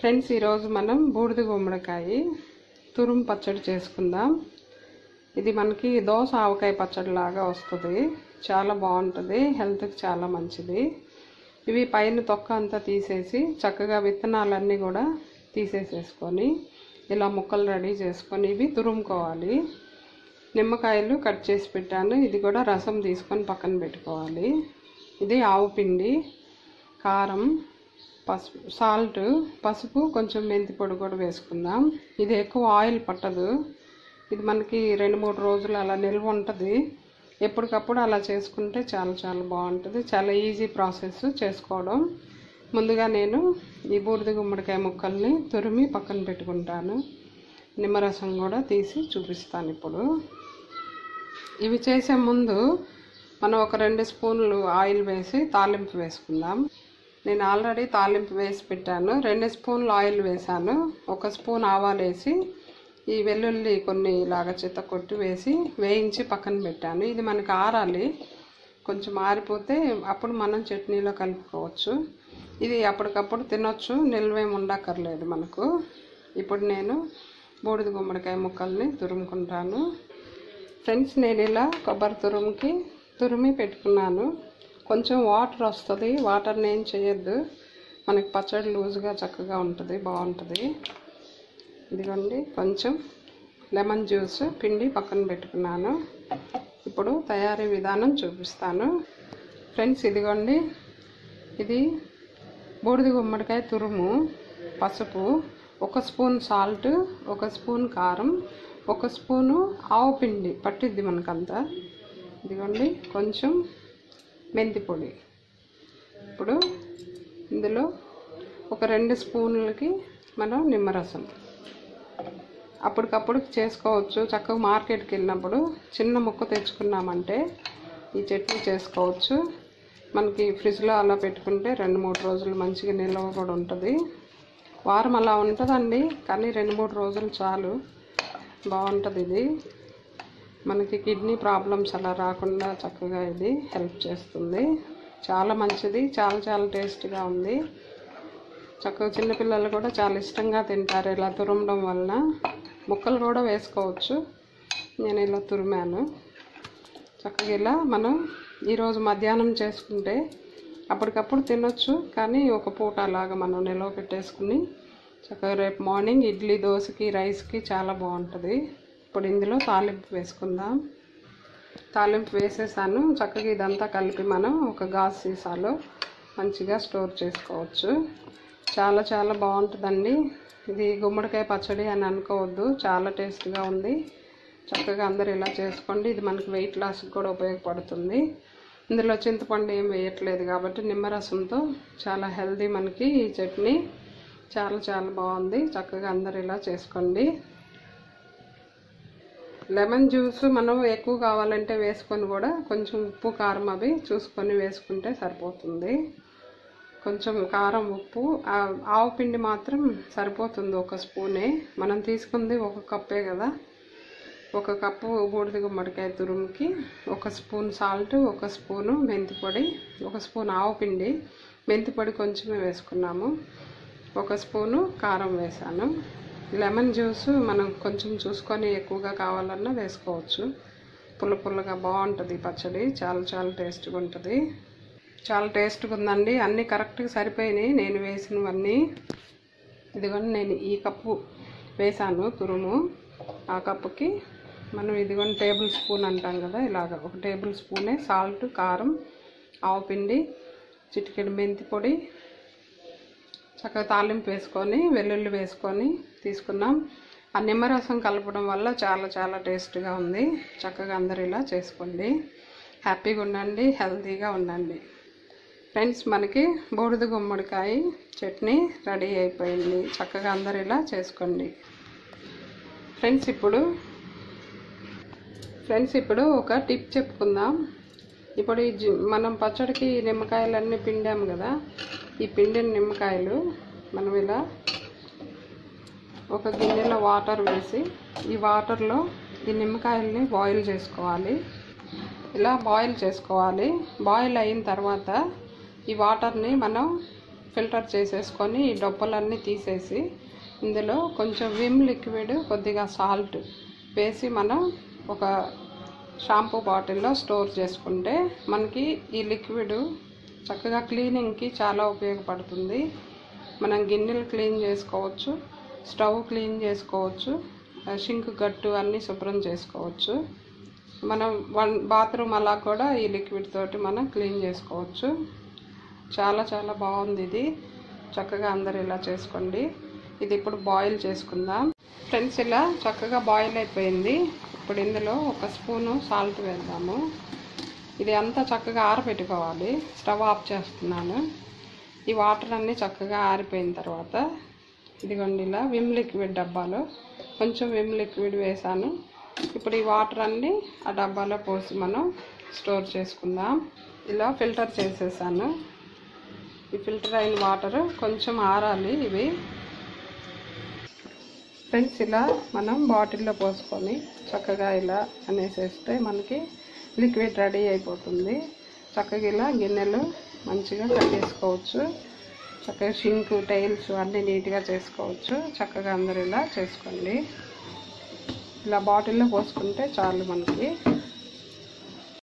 Friends ఈరోజు మనం బూడిద గుమ్మడికాయ తురుము పచ్చడి చేసుకుందాం. ఇది మనకి దోస ఆవకాయ పచ్చడి లాగా వస్తుంది. చాలా బాగుంటుంది. హెల్త్కి చాలా మంచిది. ఇవి పైన తొక్క అంతా తీసేసి చక్కగా విత్తనాలన్నీ కూడా తీసేసేసుకొని ఇలా ముక్కలు రెడీ చేసుకొని ఇవి తురుముకోవాలి. నిమ్మకాయలు కట్ చేసి పెట్టాను. ఇది కూడా రసం తీసుకొని పక్కన పెట్టుకోవాలి. ఇది ఆవు పిండి కారం పసుపు సాల్ట్ పసుపు కొంచెం మెంతి పొడి కూడా వేసుకుందాం. ఇది ఎక్కువ ఆయిల్ పట్టదు. ఇది మనకి రెండు మూడు రోజులు అలా నిల్వ ఉంటుంది. ఎప్పటికప్పుడు అలా చేసుకుంటే చాలా చాలా బాగుంటుంది. చాలా ఈజీ ప్రాసెస్ చేసుకోవడం. ముందుగా నేను ఈ బూడిద గుమ్మడికాయ ముక్కల్ని తురిమి పక్కన పెట్టుకుంటాను. నిమ్మరసం కూడా తీసి చూపిస్తాను ఇప్పుడు. ఇవి చేసే ముందు మనం ఒక రెండు స్పూన్లు ఆయిల్ వేసి తాలింపు వేసుకుందాం. నేను ఆల్రెడీ తాలింపు వేసి పెట్టాను. రెండు స్పూన్లు ఆయిల్ వేసాను ఒక స్పూన్ ఆవాలు వేసి ఈ వెల్లుల్లి కొన్ని ఇలాగ చిత్త కొట్టి వేసి వేయించి పక్కన పెట్టాను. ఇది మనకి ఆరాలి. కొంచెం ఆరిపోతే అప్పుడు మనం చట్నీలో కలుపుకోవచ్చు. ఇది అప్పటికప్పుడు తినొచ్చు. నిల్వేం ఉండక్కర్లేదు మనకు. ఇప్పుడు నేను బూడిద గుమ్మడికాయ ముక్కల్ని తురుముకుంటాను. ఫ్రెండ్స్ నేను ఇలా కొబ్బరి తురుముకి తురిమి పెట్టుకున్నాను. కొంచెం వాటర్ వస్తుంది. వాటర్ని ఏం చేయొద్దు. మనకి పచ్చడి లూజ్గా చక్కగా ఉంటుంది బాగుంటుంది. ఇదిగోండి కొంచెం లెమన్ జ్యూస్ పిండి పక్కన పెట్టుకున్నాను. ఇప్పుడు తయారీ విధానం చూపిస్తాను. ఫ్రెండ్స్ ఇదిగోండి. ఇది బూడిద గుమ్మడికాయ తురుము పసుపు ఒక స్పూన్ సాల్ట్ ఒక స్పూన్ కారం ఒక స్పూను ఆవు పిండి. పట్టిద్ది మనకంతా. ఇదిగోండి కొంచెం మెంతి పొడి. ఇప్పుడు ఇందులో ఒక రెండు స్పూన్లకి మనం నిమ్మరసం. అప్పటికప్పుడు చేసుకోవచ్చు. చక్కగా మార్కెట్కి వెళ్ళినప్పుడు చిన్న ముక్క తెచ్చుకున్నామంటే ఈ చట్నీ చేసుకోవచ్చు. మనకి ఫ్రిడ్జ్లో అలా పెట్టుకుంటే రెండు మూడు రోజులు మంచిగా నిల్వ కూడా ఉంటుంది. వారం అలా ఉంటుందండి కానీ రెండు మూడు రోజులు చాలు. బాగుంటుంది ఇది. మనకి కిడ్నీ ప్రాబ్లమ్స్ అలా రాకుండా చక్కగా ఇది హెల్ప్ చేస్తుంది. చాలా మంచిది చాలా చాలా టేస్ట్గా ఉంది. చక్కగా చిన్నపిల్లలు కూడా చాలా ఇష్టంగా తింటారు ఇలా తురమడం వలన. ముక్కలు కూడా వేసుకోవచ్చు. నేను ఇలా తురిమాను. చక్కగా ఇలా మనం ఈరోజు మధ్యాహ్నం చేసుకుంటే అప్పటికప్పుడు తినొచ్చు కానీ ఒక పూట అలాగా మనం నిల్వ పెట్టేసుకుని చక్కగా రేపు మార్నింగ్ ఇడ్లీ దోశకి రైస్కి చాలా బాగుంటుంది. ఇప్పుడు ఇందులో తాలింపు వేసుకుందాం. తాలింపు వేసేసాను. చక్కగా ఇదంతా కలిపి మనం ఒక గాజు సీసాలో మంచిగా స్టోర్ చేసుకోవచ్చు. చాలా చాలా బాగుంటుందండి. ఇది గుమ్మడికాయ పచ్చడి అని అనుకోవద్దు. చాలా టేస్ట్గా ఉంది. చక్కగా అందరు ఇలా చేసుకోండి. ఇది మనకి వెయిట్ లాస్కి కూడా ఉపయోగపడుతుంది. ఇందులో చింతపండు ఏం వేయట్లేదు కాబట్టి నిమ్మరసంతో చాలా హెల్దీ మనకి ఈ చట్నీ. చాలా చాలా బాగుంది. చక్కగా అందరు ఇలా చేసుకోండి. లెమన్ జ్యూస్ మనం ఎక్కువ కావాలంటే వేసుకొని కూడా కొంచెం ఉప్పు కారం అవి చూసుకొని వేసుకుంటే సరిపోతుంది. కొంచెం కారం ఉప్పు ఆవు పిండి మాత్రం సరిపోతుంది ఒక స్పూనే. మనం తీసుకుంది ఒక కప్పే కదా. ఒక కప్పు బూడిద గుమ్మడికాయ తురుముకి ఒక స్పూన్ సాల్ట్ ఒక స్పూను మెంతి పొడి ఒక స్పూన్ ఆవు పిండి. మెంతి పొడి కొంచెమే వేసుకున్నాము. ఒక స్పూను కారం వేసాను. లెమన్ జ్యూస్ మనం కొంచెం చూసుకొని ఎక్కువగా కావాలన్నా వేసుకోవచ్చు. పుల్ల పుల్లగా బాగుంటుంది పచ్చడి. చాలా చాలా టేస్ట్గా ఉంటుంది. చాలా టేస్ట్గా ఉందండి. అన్నీ కరెక్ట్గా సరిపోయినాయి. నేను వేసినవన్నీ. ఇదిగోండి నేను ఈ కప్పు వేసాను తురుము. ఆ కప్పుకి మనం ఇదిగోండి టేబుల్ స్పూన్ అంటాం కదా ఇలాగ. ఒక టేబుల్ స్పూనే సాల్ట్ కారం ఆవు పిండి చిటికెడు మెంతి పొడి చక్కగా తాలింపు వేసుకొని వెల్లుల్లి వేసుకొని తీసుకున్నాం. ఆ నిమ్మరసం కలపడం వల్ల చాలా చాలా టేస్ట్గా ఉంది. చక్కగా అందరు ఇలా చేసుకోండి. హ్యాపీగా ఉండండి హెల్తీగా ఉండండి. ఫ్రెండ్స్ మనకి బూడిద గుమ్మడికాయ చట్నీ రెడీ అయిపోయింది. చక్కగా అందరు ఇలా చేసుకోండి. ఫ్రెండ్స్ ఇప్పుడు ఫ్రెండ్స్ ఇప్పుడు ఒక టిప్ చెప్పుకుందాం. ఇప్పుడు ఈ మనం పచ్చడికి నిమ్మకాయలన్నీ పిండాము కదా ఈ పిండిన నిమ్మకాయలు మనం ఇలా ఒక గిన్నెలో వాటర్ వేసి ఈ వాటర్లో ఈ నిమ్మకాయల్ని బాయిల్ చేసుకోవాలి. ఇలా బాయిల్ చేసుకోవాలి. బాయిల్ అయిన తర్వాత ఈ వాటర్ని మనం ఫిల్టర్ చేసేసుకొని ఈ డొప్పలన్నీ తీసేసి ఇందులో కొంచెం విమ్ లిక్విడ్ కొద్దిగా సాల్ట్ వేసి మనం ఒక షాంపూ బాటిల్లో స్టోర్ చేసుకుంటే మనకి ఈ లిక్విడ్ చక్కగా క్లీనింగ్కి చాలా ఉపయోగపడుతుంది. మనం గిన్నెలు క్లీన్ చేసుకోవచ్చు స్టవ్ క్లీన్ చేసుకోవచ్చు షింక్ గట్టు అన్నీ శుభ్రం చేసుకోవచ్చు. మనం వన్ బాత్రూమ్ అలా కూడా ఈ లిక్విడ్ తోటి మనం క్లీన్ చేసుకోవచ్చు. చాలా చాలా బాగుంది ఇది. చక్కగా అందరు ఇలా చేసుకోండి. ఇది ఇప్పుడు బాయిల్ చేసుకుందాం. ఫ్రెండ్స్ ఇలా చక్కగా బాయిల్ అయిపోయింది. ఇప్పుడు ఇందులో ఒక స్పూను సాల్ట్ వేద్దాము. ఇది అంతా చక్కగా ఆరబెట్టుకోవాలి స్టవ్ ఆఫ్ చేస్తున్నాను. ఈ వాటర్ అన్నీ చక్కగా ఆరిపోయిన తర్వాత ఇదిగోండి ఇలా విమ్ లిక్విడ్ డబ్బాలో కొంచెం విమ్ లిక్విడ్ వేసాను. ఇప్పుడు ఈ వాటర్ అన్నీ ఆ డబ్బాలో పోసి మనం స్టోర్ చేసుకుందాం. ఇలా ఫిల్టర్ చేసేసాను. ఈ ఫిల్టర్ అయిన వాటర్ కొంచెం ఆరాలి ఇవి. ఫ్రెండ్స్ ఇలా మనం బాటిల్లో పోసుకొని చక్కగా ఇలా అనేసేస్తే మనకి లిక్విడ్ రెడీ అయిపోతుంది. చక్కగా ఇలా గిన్నెలు మంచిగా కట్టేసుకోవచ్చు చక్కగా షింక్ టైల్స్ అన్నీ నీట్గా చేసుకోవచ్చు. చక్కగా అందరు ఇలా చేసుకోండి. ఇలా బాటిల్లో పోసుకుంటే చాలు మనకి.